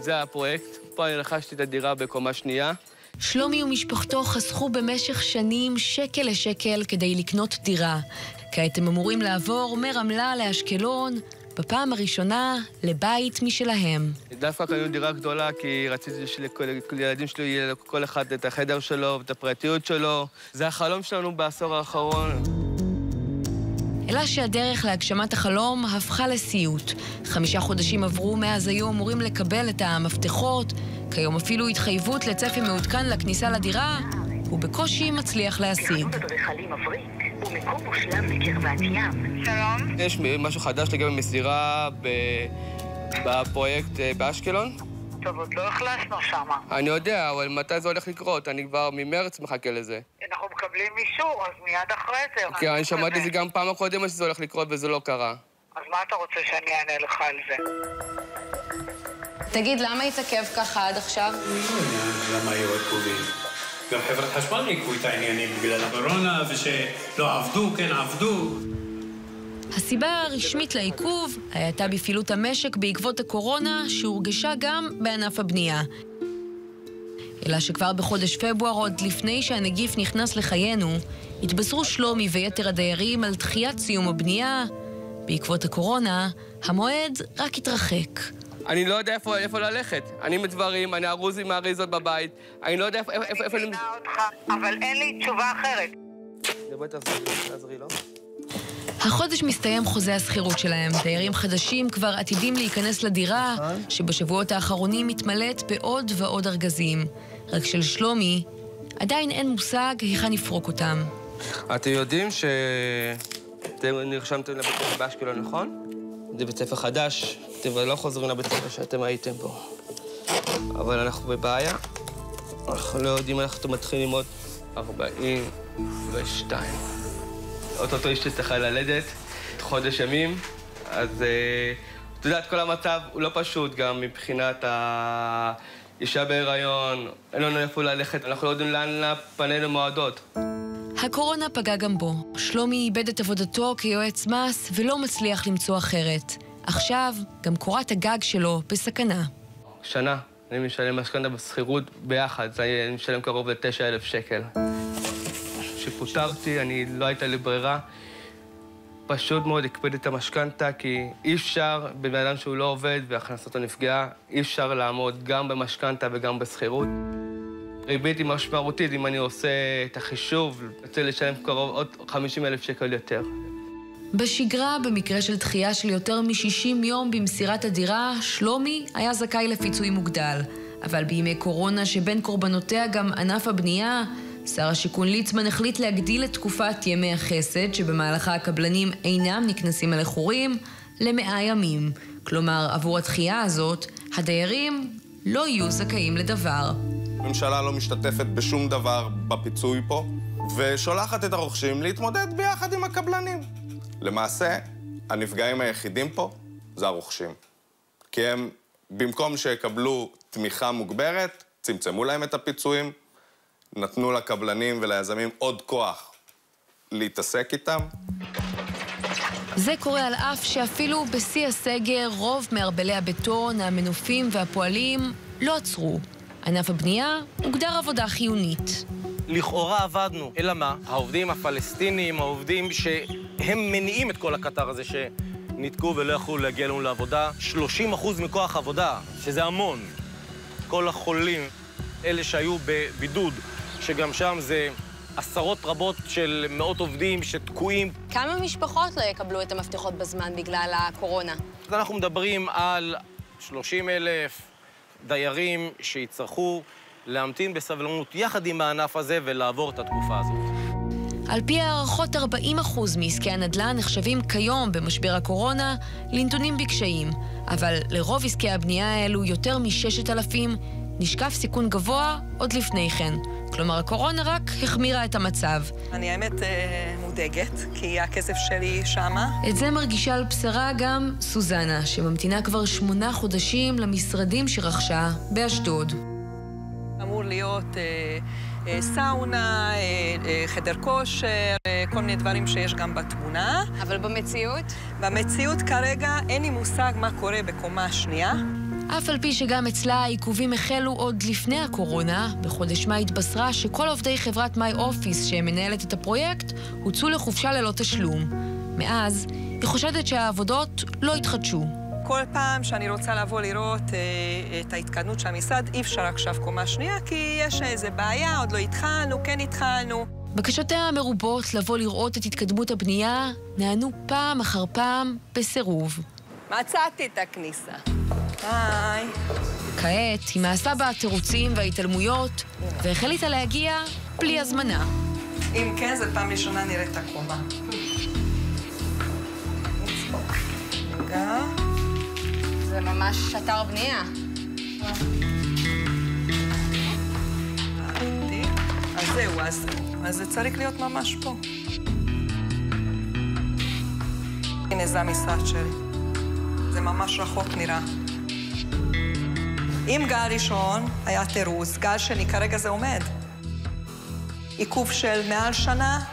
זה הפרויקט. פה אני רכשתי את הדירה בקומה שנייה. שלומי ומשפחתו חסכו במשך שנים שקל לשקל כדי לקנות דירה. כעת הם אמורים לעבור מרמלה לאשקלון, בפעם הראשונה לבית משלהם. דווקא קנינו דירה גדולה כי רציתי שלילדים שלי יהיה לכל אחד את החדר שלו ואת הפרטיות שלו. זה החלום שלנו בעשור האחרון. אלא שהדרך להגשמת החלום הפכה לסיוט. חמישה חודשים עברו מאז היו אמורים לקבל את המפתחות, כיום אפילו התחייבות לצפי מעודכן לכניסה לדירה, הוא בקושי מצליח להשיג. שלום. יש משהו חדש לגבי מסירה בפרויקט אה, באשקלון? טוב, עוד לא אכלסנו שם. אני יודע, אבל מתי זה הולך לקרות? אני כבר ממרץ מחכה לזה. אנחנו מקבלים אישור, אז מיד אחרי זה. כי אני שמעתי את זה גם פעם הקודמת שזה הולך לקרות וזה לא קרה. אז מה אתה רוצה שאני אענה לך על זה? תגיד, למה התעכב ככה עד עכשיו? למה היו עיכובים? גם חברת חשמל עיכבו את העניינים בגלל הקורונה, ושלא עבדו, כן עבדו. הסיבה הרשמית לעיכוב הייתה בפעילות המשק בעקבות הקורונה, שהורגשה גם בענף הבנייה. אלא שכבר בחודש פברואר, עוד לפני שהנגיף נכנס לחיינו, התבשרו שלומי ויתר הדיירים על דחיית סיום הבנייה. בעקבות הקורונה, המועד רק התרחק. אני לא יודע איפה, איפה ללכת. אני מדברים, אני ארוז עם האריזות בבית, אני לא יודע איפה... איפה, איפה אני אותך, אבל אין לי תשובה אחרת. תעזרי לו. החודש מסתיים חוזה השכירות שלהם. דיירים חדשים כבר עתידים להיכנס לדירה, שבשבועות האחרונים מתמלאת בעוד ועוד ארגזים. רק של שלומי, עדיין אין מושג היכן נפרוק אותם. אתם יודעים שאתם נרשמתם לבית ספר באשקלון, נכון? זה בית ספר חדש, אתם לא חוזרים לבית ספר שאתם הייתם בו. אבל אנחנו בבעיה. אנחנו לא יודעים איך אתם מתחילים עוד 42. אוטוטו אשתי צריכה ללדת, חודש ימים, אז אה, את יודעת, כל המצב הוא לא פשוט גם מבחינת האישה בהיריון, אין לנו איפה ללכת, אנחנו לא יודעים לאן פנינו מועדות. הקורונה פגעה גם בו. שלומי איבד את עבודתו כיועץ מס ולא מצליח למצוא אחרת. עכשיו, גם קורת הגג שלו בסכנה. שנה, אני משלם משכנתה בשכירות ביחד, אני משלם קרוב ל-9,000 שקל. כשפוטרתי, אני, לא הייתה לי ברירה. פשוט מאוד הקפד את המשכנתה, כי אי אפשר, בבן אדם שהוא לא עובד והכנסתו נפגעה, אי אפשר לעמוד גם במשכנתה וגם בשכירות. ריבית היא משמעותית, אם אני עושה את החישוב, יוצא לשלם קרוב עוד 50 אלף שקל יותר. בשגרה, במקרה של דחייה של יותר מ-60 יום במסירת הדירה, שלומי היה זכאי לפיצוי מוגדל. אבל בימי קורונה, שבין קורבנותיה גם ענף הבנייה, שר השיכון ליצמן החליט להגדיל את תקופת ימי החסד, שבמהלכה הקבלנים אינם נקנסים על איחורים, למאה ימים. כלומר, עבור הדחייה הזאת, הדיירים לא יהיו זכאים לדבר. הממשלה לא משתתפת בשום דבר בפיצוי פה, ושולחת את הרוכשים להתמודד ביחד עם הקבלנים. למעשה, הנפגעים היחידים פה זה הרוכשים. כי הם, במקום שיקבלו תמיכה מוגברת, צמצמו להם את הפיצויים, נתנו לקבלנים וליזמים עוד כוח להתעסק איתם. זה קורה על אף שאפילו בשיא הסגר רוב מערבלי הבטון, המנופים והפועלים לא עצרו. ענף הבנייה הוגדר עבודה חיונית. לכאורה עבדנו, אלא מה? העובדים הפלסטינים, העובדים שהם מניעים את כל הקטר הזה שנתקעו ולא יכלו להגיע לנו לעבודה, 30 אחוז מכוח עבודה, שזה המון. כל החולים, אלה שהיו בבידוד, שגם שם זה עשרות רבות של מאות עובדים שתקועים. כמה משפחות לא יקבלו את המפתחות בזמן בגלל הקורונה? אנחנו מדברים על 30 אלף דיירים שיצטרכו להמתין בסבלנות יחד עם הענף הזה ולעבור את התקופה הזאת. על פי הערכות, 40% מעסקי הנדל"ן נחשבים כיום במשבר הקורונה לנתונים בקשיים, אבל לרוב עסקי הבנייה האלו יותר מ-6,000 נשקף סיכון גבוה עוד לפני כן. כלומר, הקורונה רק החמירה את המצב. אני האמת אה, מודאגת, כי הכסף שלי שמה. את זה מרגישה על בשרה גם סוזנה, שממתינה כבר שמונה חודשים למשרדים שרכשה באשדוד. אמור להיות אה, אה, סאונה, אה, אה, חדר כושר, אה, כל מיני דברים שיש גם בתמונה. אבל במציאות? במציאות כרגע אין לי מושג מה קורה בקומה השנייה. אף על פי שגם אצלה העיכובים החלו עוד לפני הקורונה, בחודש מאי התבשרה שכל עובדי חברת מיי אופיס שמנהלת את הפרויקט הוצאו לחופשה ללא תשלום. מאז, היא חושדת שהעבודות לא התחדשו. כל פעם שאני רוצה לבוא לראות אה, את ההתקדמות של המשרד, אי אפשר עכשיו קומה שנייה, כי יש איזה בעיה, עוד לא התחלנו, כן התחלנו. בקשותיה המרובות לבוא לראות את התקדמות הבנייה נענו פעם אחר פעם בסירוב. מצאתי את הכניסה. היי. כעת היא מעשה בה התירוצים וההתעלמויות, והחליטה להגיע בלי הזמנה. אם כן, זו פעם ראשונה נראית. רגע. זה ממש אתר בנייה. אז זהו, אז, אז זה צריך להיות ממש פה. הנה, זה המשרד שלי. זה ממש רחוק נראה. אם גל ראשון היה תירוץ, גל שני כרגע זה עומד. עיכוב של מעל שנה,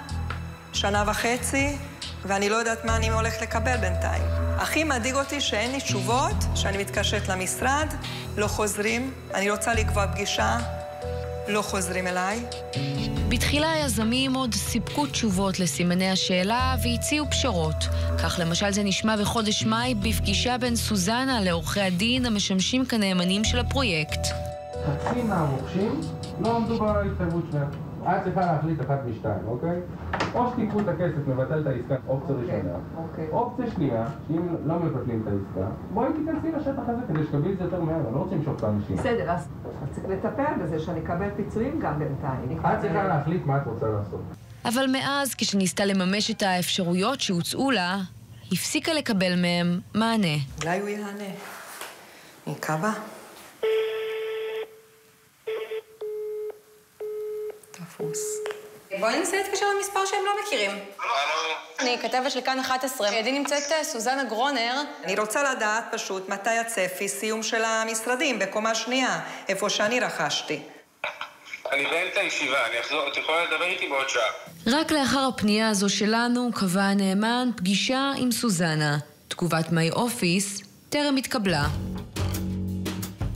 שנה וחצי, ואני לא יודעת מה אני הולכת לקבל בינתיים. הכי מדאיג אותי שאין לי תשובות, שאני מתקשרת למשרד, לא חוזרים, אני רוצה לקבוע פגישה, לא חוזרים אליי. בתחילה היזמים עוד סיפקו תשובות לסימני השאלה והציעו פשרות. כך למשל זה נשמע בחודש מאי בפגישה בין סוזנה לעורכי הדין המשמשים כנאמנים של הפרויקט. חצי מהמוקשים לא עמדו בהתחייבות שלהם. את צריכה להחליט אחת משתיים, אוקיי? או שתיקחו את הכסף, מבטל את העסקה, אופציה ראשונה. אופציה שנייה, שאם לא מבטלים את העסקה, בואי תיכנסי לשטח הזה כדי שתביאי את זה יותר מהר, אני לא רוצה למשוך את האנשים. בסדר, אז צריך לטפל בזה, שאני אקבל פיצויים גם בינתיים. את צריכה להחליט מה את רוצה לעשות. אבל מאז, כשניסתה לממש את האפשרויות שהוצעו לה, הפסיקה לקבל מהם מענה. אולי הוא יענה. מקווה. תפוס. בואי ננסה להתקשר למספר שהם לא מכירים. אני כתבת של כאן 11, לידי נמצאת אה, סוזנה גרונר. אני רוצה לדעת פשוט מתי הצפי סיום של המשרדים בקומה שנייה, איפה שאני רכשתי. אני באמצע הישיבה, אני אחזור, את יכולה לדבר איתי בעוד שעה. רק לאחר הפנייה הזו שלנו קבע הנאמן פגישה עם סוזנה. תגובת מיי אופיס טרם התקבלה.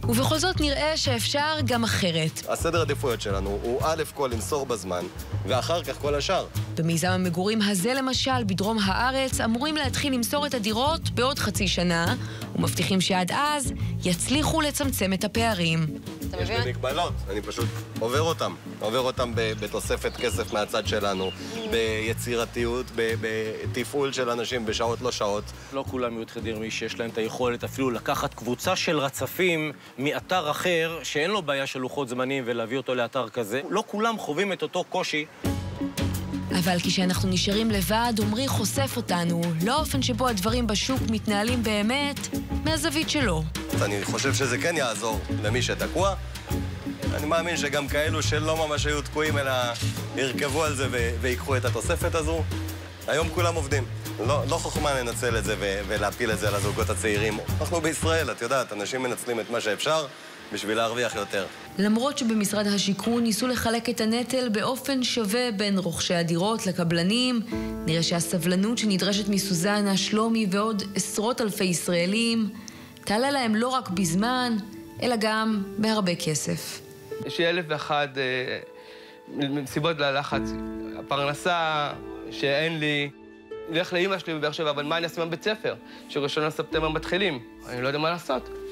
ובכל זאת נראה שאפשר גם אחרת. הסדר עדיפויות שלנו הוא א' כל למסור בזמן, ואחר כך כל השאר. במיזם המגורים הזה למשל, בדרום הארץ, אמורים להתחיל למסור את הדירות בעוד חצי שנה, ומבטיחים שעד אז יצליחו לצמצם את הפערים. יש לי מגבלות, אני פשוט עובר אותם. עובר אותם ב- בתוספת כסף מהצד שלנו, ביצירתיות, ב- בתפעול של אנשים בשעות לא שעות. לא כולם יהיו חדרמי שיש להם את היכולת אפילו לקחת קבוצה של רצפים מאתר אחר, שאין לו בעיה של לוחות זמנים, ולהביא אותו לאתר כזה. לא כולם חווים את אותו קושי. אבל כשאנחנו נשארים לבד, עמרי חושף אותנו לאופן שבו הדברים בשוק מתנהלים באמת, מהזווית שלו. אני חושב שזה כן יעזור למי שתקוע. אני מאמין שגם כאלו שלא ממש היו תקועים, אלא ירכבו על זה ויקחו את התוספת הזו. היום כולם עובדים. לא, לא חוכמה לנצל את זה ולהפיל את זה על הזוגות הצעירים. אנחנו בישראל, את יודעת, אנשים מנצלים את מה שאפשר בשביל להרוויח יותר. למרות שבמשרד השיכון ניסו לחלק את הנטל באופן שווה בין רוכשי הדירות לקבלנים, נראה שהסבלנות שנדרשת מסוזנה, שלומי ועוד עשרות אלפי ישראלים, תעלה להם לא רק בזמן, אלא גם בהרבה כסף. יש לי אלף ואחת אה, סיבות ללחץ. הפרנסה שאין לי, נלך לאימא שלי בבאר שבע, אבל מה אני אעשה עם הבית ספר? שראשון לספטמבר מתחילים. אני לא יודע מה לעשות.